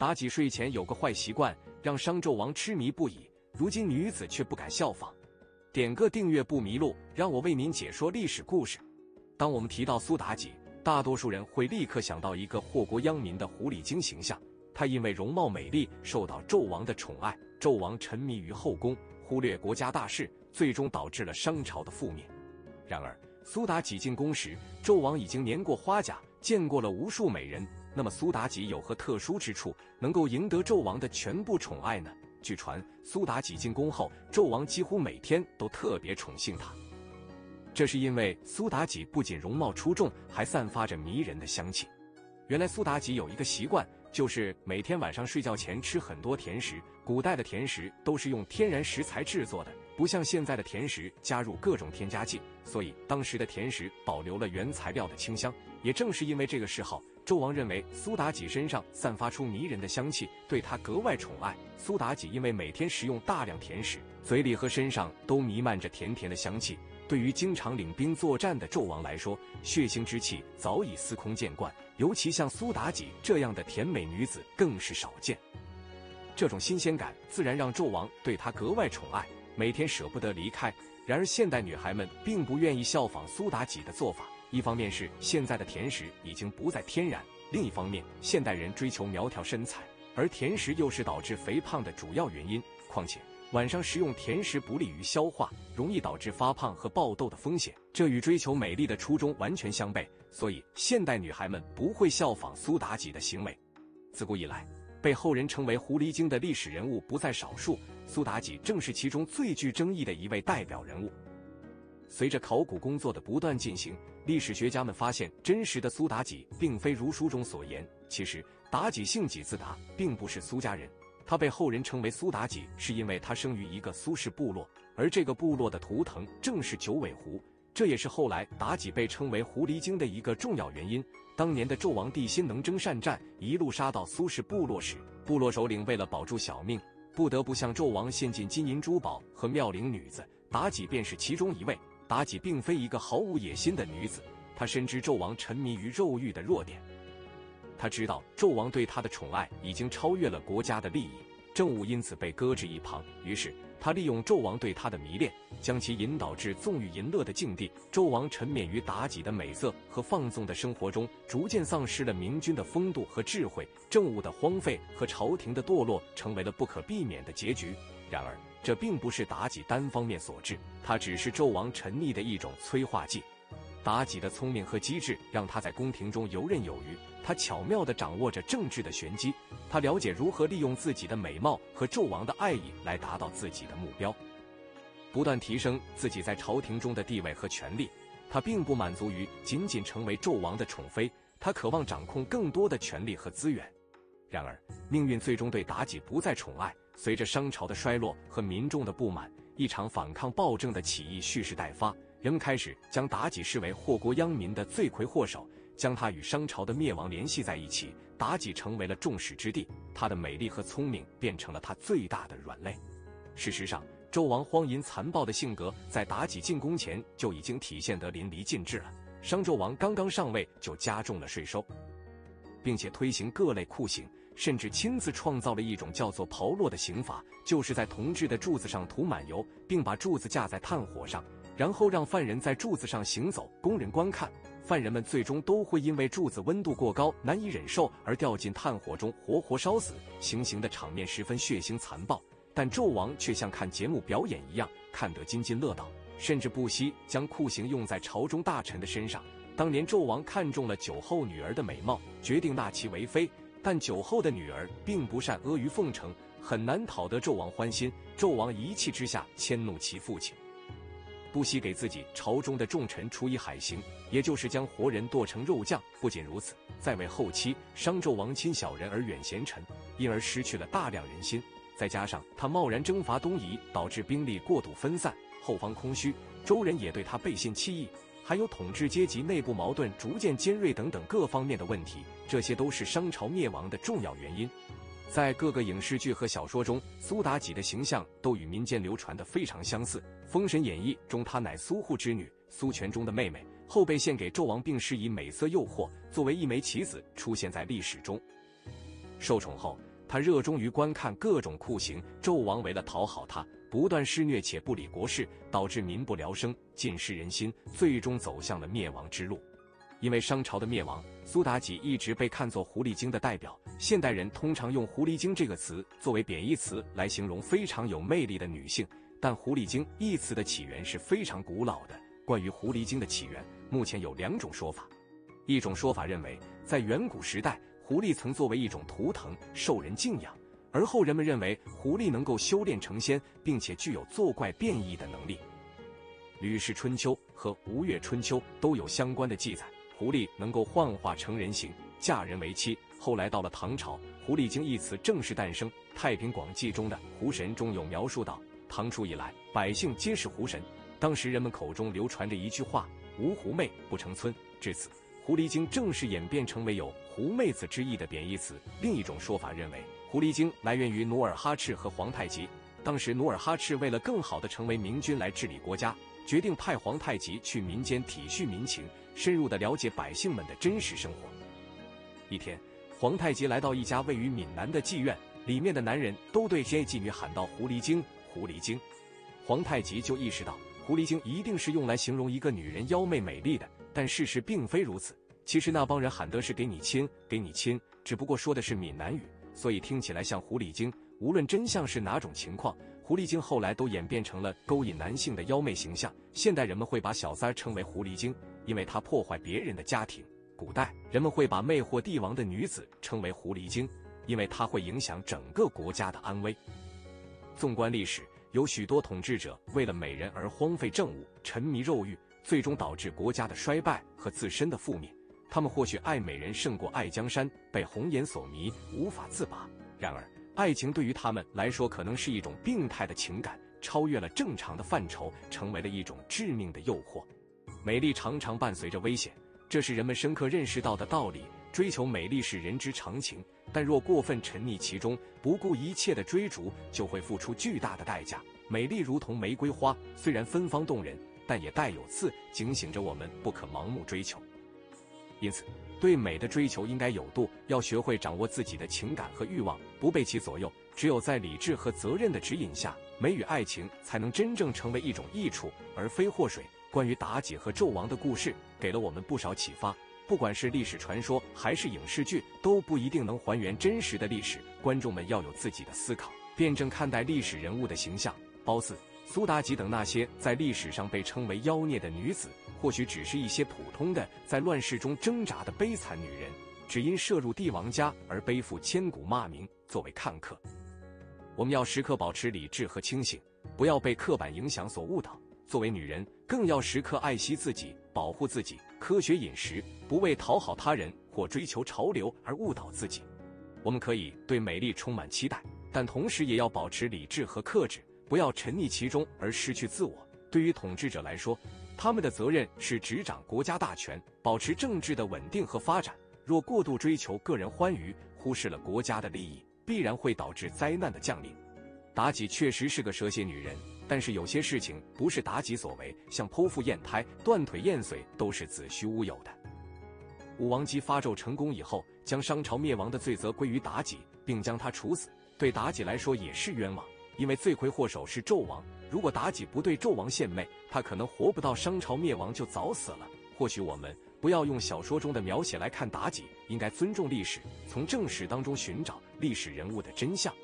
妲己睡前有个坏习惯，让商纣王痴迷不已，如今女子却不敢效仿。点个订阅不迷路，让我为您解说历史故事。当我们提到苏妲己，大多数人会立刻想到一个祸国殃民的狐狸精形象。她因为容貌美丽，受到纣王的宠爱。纣王沉迷于后宫，忽略国家大事，最终导致了商朝的覆灭。然而，苏妲己进宫时，纣王已经年过花甲，见过了无数美人。那么，苏妲己有何特殊之处，能够赢得纣王的全部宠爱呢？据传，苏妲己进宫后，纣王几乎每天都特别宠幸她。这是因为苏妲己不仅容貌出众，还散发着迷人的香气。原来，苏妲己有一个习惯。就是每天晚上睡觉前吃很多甜食。古代的甜食都是用天然食材制作的，不像现在的甜食加入各种添加剂，所以当时的甜食保留了原材料的清香。也正是因为这个嗜好，纣王认为苏妲己身上散发出迷人的香气，对她格外宠爱。苏妲己因为每天食用大量甜食，嘴里和身上都弥漫着甜甜的香气。对于经常领兵作战的纣王来说，血腥之气早已司空见惯，尤其像苏妲己这样的甜美女子更是少见。这种新鲜感自然让纣王对她格外宠爱，每天舍不得离开。然而，现代女孩们并不愿意效仿苏妲己的做法，一方面是现在的甜食已经不再天然，另一方面，现代人追求苗条身材，而甜食又是导致肥胖的主要原因。况且，晚上食用甜食不利于消化，容易导致发胖和爆痘的风险，这与追求美丽的初衷完全相悖。所以，现代女孩们不会效仿苏妲己的行为。自古以来，被后人称为“狐狸精”的历史人物不在少数，苏妲己正是其中最具争议的一位代表人物。随着考古工作的不断进行，历史学家们发现，真实的苏妲己并非如书中所言。其实，妲己姓己字妲，并不是苏家人。她被后人称为苏妲己，是因为她生于一个苏氏部落，而这个部落的图腾正是九尾狐，这也是后来妲己被称为狐狸精的一个重要原因。当年的纣王帝辛能征善战，一路杀到苏氏部落时，部落首领为了保住小命，不得不向纣王献进金银珠宝和妙龄女子，妲己便是其中一位。妲己并非一个毫无野心的女子，她深知纣王沉迷于肉欲的弱点。她知道纣王对她的宠爱已经超越了国家的利益，政务因此被搁置一旁。于是她利用纣王对她的迷恋，将其引导至纵欲淫乐的境地。纣王沉湎于妲己的美色和放纵的生活中，逐渐丧失了明君的风度和智慧，政务的荒废和朝廷的堕落成为了不可避免的结局。然而，这并不是妲己单方面所致，它只是纣王沉溺的一种催化剂。妲己的聪明和机智让她在宫廷中游刃有余。她巧妙地掌握着政治的玄机，她了解如何利用自己的美貌和纣王的爱意来达到自己的目标，不断提升自己在朝廷中的地位和权力。她并不满足于仅仅成为纣王的宠妃，她渴望掌控更多的权力和资源。然而，命运最终对妲己不再宠爱。随着商朝的衰落和民众的不满，一场反抗暴政的起义蓄势待发。人们开始将妲己视为祸国殃民的罪魁祸首，将她与商朝的灭亡联系在一起。妲己成为了众矢之的，她的美丽和聪明变成了她最大的软肋。事实上，纣王荒淫残暴的性格在妲己进宫前就已经体现得淋漓尽致了。商纣王刚刚上位就加重了税收，并且推行各类酷刑，甚至亲自创造了一种叫做炮烙的刑罚，就是在铜制的柱子上涂满油，并把柱子架在炭火上。然后让犯人在柱子上行走，供人观看。犯人们最终都会因为柱子温度过高，难以忍受而掉进炭火中，活活烧死。行刑的场面十分血腥残暴，但纣王却像看节目表演一样，看得津津乐道，甚至不惜将酷刑用在朝中大臣的身上。当年纣王看中了酒后女儿的美貌，决定纳其为妃，但酒后的女儿并不善阿谀奉承，很难讨得纣王欢心。纣王一气之下迁怒其父亲。不惜给自己朝中的重臣处以海刑，也就是将活人剁成肉酱。不仅如此，在位后期，商纣王亲小人而远贤臣，因而失去了大量人心。再加上他贸然征伐东夷，导致兵力过度分散，后方空虚，周人也对他背信弃义。还有统治阶级内部矛盾逐渐尖锐等等各方面的问题，这些都是商朝灭亡的重要原因。在各个影视剧和小说中，苏妲己的形象都与民间流传的非常相似。《封神演义》中，她乃苏护之女，苏全忠的妹妹，后被献给纣王，并施以美色诱惑，作为一枚棋子出现在历史中。受宠后，她热衷于观看各种酷刑。纣王为了讨好她，不断施虐且不理国事，导致民不聊生，尽失人心，最终走向了灭亡之路。因为商朝的灭亡，苏妲己一直被看作狐狸精的代表。现代人通常用“狐狸精”这个词作为贬义词来形容非常有魅力的女性，但“狐狸精”一词的起源是非常古老的。关于狐狸精的起源，目前有两种说法。一种说法认为，在远古时代。狐狸曾作为一种图腾受人敬仰，而后人们认为狐狸能够修炼成仙，并且具有作怪变异的能力。《吕氏春秋》和《吴越春秋》都有相关的记载，狐狸能够幻化成人形，嫁人为妻。后来到了唐朝，“狐狸精”一词正式诞生，《太平广记》中的“狐神”中有描述到，唐初以来，百姓皆是狐神。当时人们口中流传着一句话：“无狐媚不成村。”至此。狐狸精正式演变成为有狐妹子之意的贬义词。另一种说法认为，狐狸精来源于努尔哈赤和皇太极。当时努尔哈赤为了更好的成为明君来治理国家，决定派皇太极去民间体恤民情，深入的了解百姓们的真实生活。一天，皇太极来到一家位于闽南的妓院，里面的男人都对这妓女喊道：“狐狸精，狐狸精。”皇太极就意识到，狐狸精一定是用来形容一个女人妖媚美丽的，但事实并非如此。其实那帮人喊的是“给你亲，给你亲”，只不过说的是闽南语，所以听起来像狐狸精。无论真相是哪种情况，狐狸精后来都演变成了勾引男性的妖媚形象。现代人们会把小三称为狐狸精，因为她破坏别人的家庭；古代人们会把魅惑帝王的女子称为狐狸精，因为她会影响整个国家的安危。纵观历史，有许多统治者为了美人而荒废政务，沉迷肉欲，最终导致国家的衰败和自身的覆灭。他们或许爱美人胜过爱江山，被红颜所迷，无法自拔。然而，爱情对于他们来说，可能是一种病态的情感，超越了正常的范畴，成为了一种致命的诱惑。美丽常常伴随着危险，这是人们深刻认识到的道理。追求美丽是人之常情，但若过分沉溺其中，不顾一切的追逐，就会付出巨大的代价。美丽如同玫瑰花，虽然芬芳动人，但也带有刺，警醒着我们不可盲目追求。因此，对美的追求应该有度，要学会掌握自己的情感和欲望，不被其左右。只有在理智和责任的指引下，美与爱情才能真正成为一种益处，而非祸水。关于妲己和纣王的故事，给了我们不少启发。不管是历史传说还是影视剧，都不一定能还原真实的历史。观众们要有自己的思考，辩证看待历史人物的形象。褒姒、苏妲己等那些在历史上被称为妖孽的女子。或许只是一些普通的在乱世中挣扎的悲惨女人，只因涉入帝王家而背负千古骂名，作为看客。我们要时刻保持理智和清醒，不要被刻板影响所误导。作为女人，更要时刻爱惜自己，保护自己，科学饮食，不为讨好他人或追求潮流而误导自己。我们可以对美丽充满期待，但同时也要保持理智和克制，不要沉溺其中而失去自我。对于统治者来说，他们的责任是执掌国家大权，保持政治的稳定和发展。若过度追求个人欢愉，忽视了国家的利益，必然会导致灾难的降临。妲己确实是个蛇蝎女人，但是有些事情不是妲己所为，像剖腹验胎、断腿验髓，都是子虚乌有的。武王姬发纣成功以后，将商朝灭亡的罪责归于妲己，并将她处死，对妲己来说也是冤枉，因为罪魁祸首是纣王。如果妲己不对纣王献媚，他可能活不到商朝灭亡就早死了。或许我们不要用小说中的描写来看妲己，应该尊重历史，从正史当中寻找历史人物的真相。